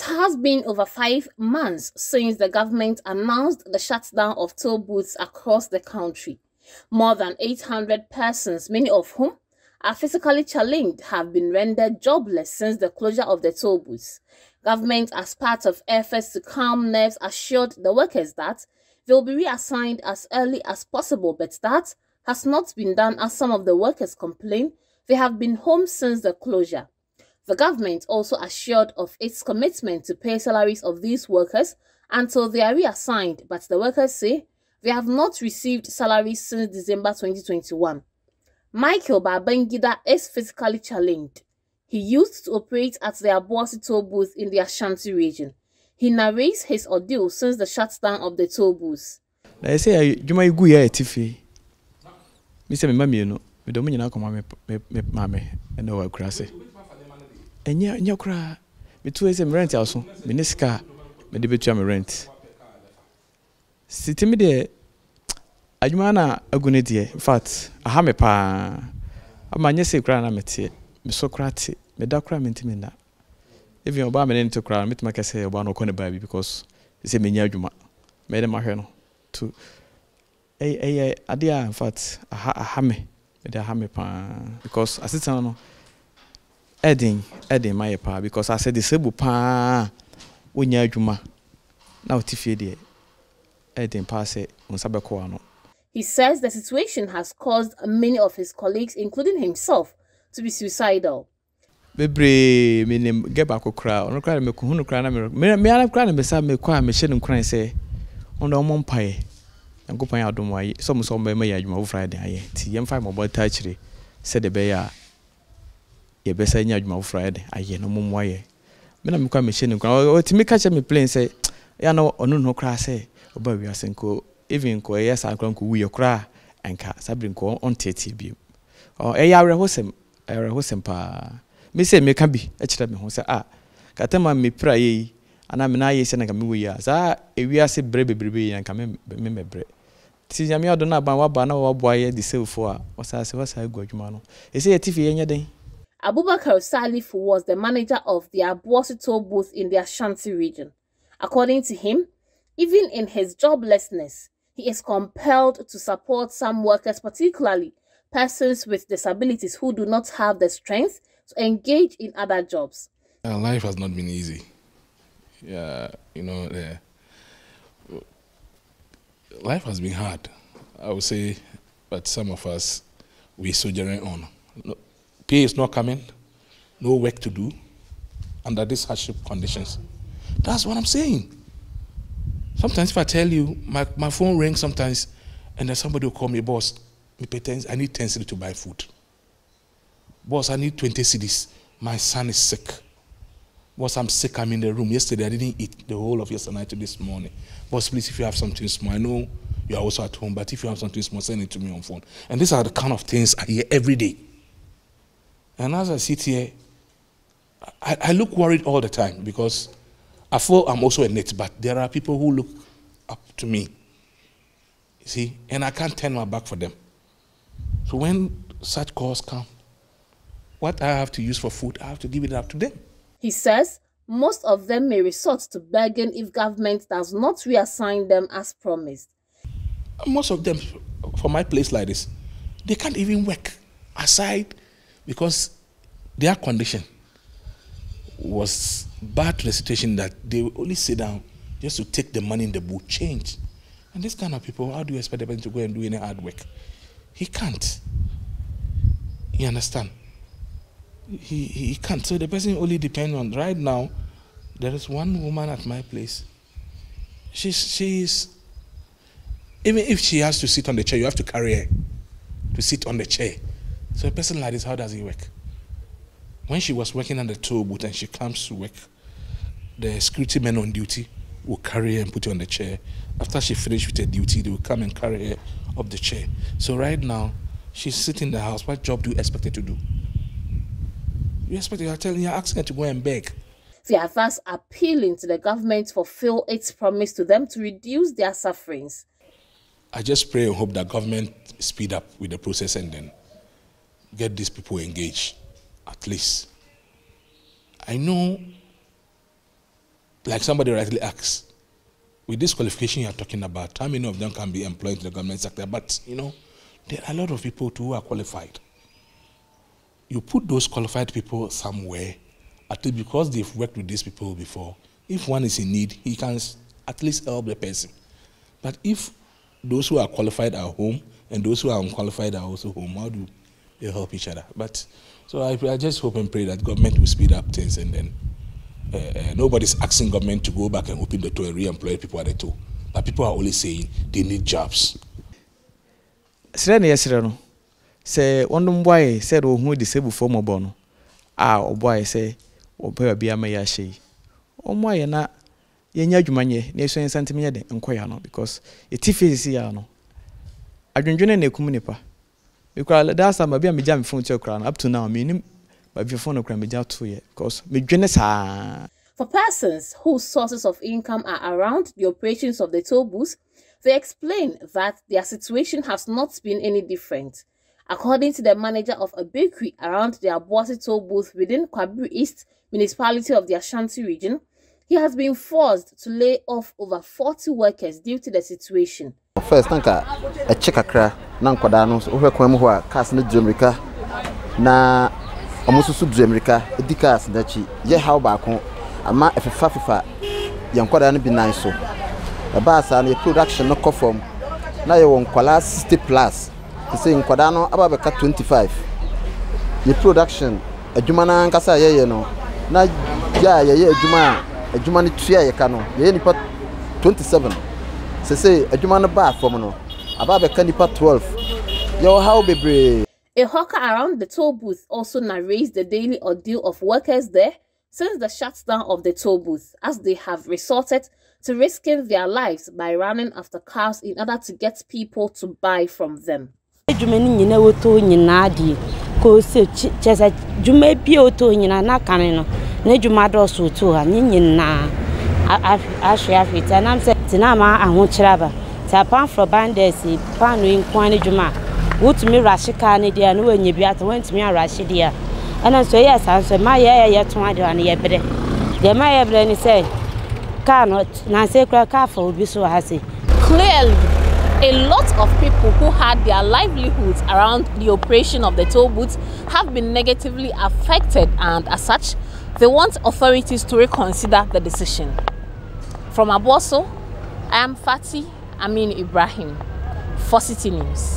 It has been over five months since the government announced the shutdown of toll booths across the country. More than 800 persons, many of whom are physically challenged, have been rendered jobless since the closure of the toll booths. Government, as part of efforts to calm nerves, assured the workers that they will be reassigned as early as possible, but that has not been done as some of the workers complain they have been home since the closure. The government also assured of its commitment to pay salaries of these workers until they are reassigned, but the workers say they have not received salaries since December 2021. Michael Babangida is physically challenged. He used to operate at the Aboasi toll booth in the Ashanti region. He narrates his ordeal since the shutdown of the toll booths. na ɛsɛ adwuma yi gu yɛ ɛte fie mi sɛ mema mmienu mede ɔmo nyinaa kɔma me me maame ɛnyɛ ɛnyɛ koraa. Metu sɛ me rent aso me ne sika. A mede bɛtua me rent. Sitimi deɛ adwuma na agu no deɛ. Infact aha me paa. Ama nyɛ sɛ koraa na meteɛ meso koraa te. Meda koraa mentimi nna. Even ɔbaa me ne nte koraa metumi aka sɛ ɔbaa no ɔkɔ ne baa bi because sɛ menya adwuma. Mɛde mahwɛ no. To ɛyɛ adeɛ a infact aha aha me. Mede aha me paa. Because asetena no ɛden ɛden ma yɛ paa because asɛ de sɛ bu paa. Wonya adwuma. Na wote fie deɛ ɛden paa sɛ wo nsa bɛkɔ ano. He says the situation has caused many of his colleagues, including himself, to be suicidal. bebree menim gɛ baako koraa ɔno koraa de mekɔhu no koraa na me me ara koraa na mesa mekɔ a mehyɛ no nkoran sɛ ɔno ɔmmɔ mpaeɛ. Nyankopɔn yɛ adom ayɛ. Sɛ ɔmo sɛ ɔmbɛma yɛ adwuma foforɔ ayɛ den ayɛ. Nti yɛmfa mmɔbɔ ta akyire sɛde ɛbɛyɛ a yɛbɛsa nya adwuma foforɔ ayɛ den ayɛ na ɔmommoa yɛ me na mekɔ a mehyɛ no nkoran ɔtumi ka kyerɛ me plain sɛ ɛa na ɔno no koraa sɛ ɔba wiase nko even nkɔ ɛyɛ saa koraa nkɔ wuyɛ koraa ɛnka saa bere nkɔ ɔnteetee bio ɛyɛ awerɛhosɛm awerɛhosɛm paa. Me sɛ meka bi kyerɛ me ho sɛ a katama mepira yɛ yi anaa mena ayɛ sɛ na nka mewɔ yi a saa ewiase berɛ bebrebe yi na nka memɛbrɛ nti nyame ɔdɔ no aba waba na waboa yɛ de sɛfoɔ a ɔsaa sɛ wasaa agu adwuma no. Ɛsɛ yɛte fie yɛnyɛ den Abubakar Salif was the manager of the Aboasi toll booth in the Ashanti region. According to him, even in his joblessness, he is compelled to support some workers, particularly persons with disabilities who do not have the strength to engage in other jobs. Uh, life has not been easy. Yeah, you know, uh, life has been hard, I would say, but some of us, we soldiering on. Pay is not coming, no work to do under these hardship conditions. That's what I'm saying. Sometimes if I tell you, my, my phone rings sometimes, and then somebody will call me, boss, me pay 10, I need 10 cedis to buy food. Boss, I need 20 cedis. My son is sick. Boss, I'm sick. I'm in the room. Yesterday, I didn't eat the whole of yesterday night to this morning. Boss, please, if you have something small, I know you are also at home, but if you have something small, send it to me on phone. And these are the kind of things I hear every day. And as I sit here, I, I look worried all the time because I feel I'm also a net, but there are people who look up to me. You see, and I can't turn my back for them. So when such calls come, what I have to use for food, I have to give it up to them. He says most of them may resort to begging if government does not reassign them as promised. Most of them, for my place like this, they can't even work aside because their condition was bad to the situation that they will only sit down just to take the money in the boot change. And this kind of people, how do you expect them to go and do any hard work? He can't. You understand? He, he can't. So the person only depends on right now. There is one woman at my place. She's she's even if she has to sit on the chair, you have to carry her to sit on the chair. So a person like this, how does he work? When she was working on the toll booth and she comes to work, the security men on duty will carry her and put her on the chair. After she finished with her duty, they will come and carry her up the chair. So right now, she's sitting in the house. What job do you expect her to do? You expect her, telling you're asking her to go and beg. They are thus appealing to the government to fulfill its promise to them to reduce their sufferings. I just pray and hope that government speed up with the process and then get these people engaged, at least. I know like somebody rightly asks, with this qualification you're talking about, how many of them can be employed in the government sector? But, you know, there are a lot of people too who are qualified. You put those qualified people somewhere, at least because they've worked with these people before. If one is in need, he can at least help the person. But if those who are qualified are home and those who are unqualified are also home, how do they help each other? But so I, I just hope and pray that government will speed up things and then uh, uh, nobody's asking government to go back and open the door and re-employ people at the door. But people are only saying they need jobs. srɛ ne yɛsrɛ no sɛ wɔnom boaeɛ sɛ de wɔhu disablefoɔ mmɔbɔ no a ɔboaeɛ sɛ wɔpɛ baabi ama yɛ ahyɛ yi ɔmmoa yɛ na yɛnyɛ adwuma nyɛ na yɛsua yɛnsa ntimi nyɛ de nkɔ yɛ no because ɛti fe sisi yɛ no adwendwene na ɛkum nipa mekora daa sa baabi a megya me phone kyɛ kora no up to now menim baabi phone no kora megya to yɛ because medwene saa ah. For persons whose sources of income are around the operations of the toll booths, they explain that their situation has not been any different. According to the manager of a bakery around the Abuasi toll booth within Kwabre East municipality of the Ashanti region, he has been forced to lay off over 40 workers due to the situation. First, nanka ɛkye kakra na nkwadaa no wohwɛ kwan mu hɔ a cars no duru mmirika. Na ɔmo nso so duru mmirika di cars n'akyi yɛ haw baako. Ama ɛfefa fefa yɛn nkwadaa no bi nan so. Ɛbaa saa no yɛ production no kɔ fam. Na yɛwɔ nkwadaa sixty plus. Te sɛ nkwadaa no aba bɛka twenty five yɛ production adwuma no ankasa a yɛyɛ no na yɛ a yɛyɛ adwuma a adwuma no tua a yɛka no yɛyɛ nipa twenty seven sese adwuma no baa fam no aba bɛka nipa twelve. Yɛwɔ haw bebree. A hawker around the toll booth also narrates the daily ordeal of workers there since the shutdown of the toll booth, as they have resorted to risking their lives by running after cars in order to get people to buy from them. adwuma no nyinaa wɔtɔ nyinaa deɛ kɔɔsɛ kyɛ sɛ dwuma bi wɔtɔ nyinaa na kane no. Na dwuma dɔɔso wɔtɔ ha ne nyinaa ahwe ahwe nti ɛnam sɛ nti na ama ahokyerɛ aba nti apamfrɔ bandes paano yi nkoa dwuma wotumi rahye kaa no deɛ na wɔanya bi ata woantumi arahye deɛ a ɛna nso ɛyɛ saa nso ma yɛyɛ yɛto adeɛ a no yɛbrɛ deɛ ma yɛbrɛ ne sɛ kaa no nansɛ kura kaa fa obi so ha se. Clearly, a lot of people who had their livelihoods around the operation of the toll booths have been negatively affected, and as such, they want authorities to reconsider the decision. From Aboso, I am Fatih Amin Ibrahim Citi News.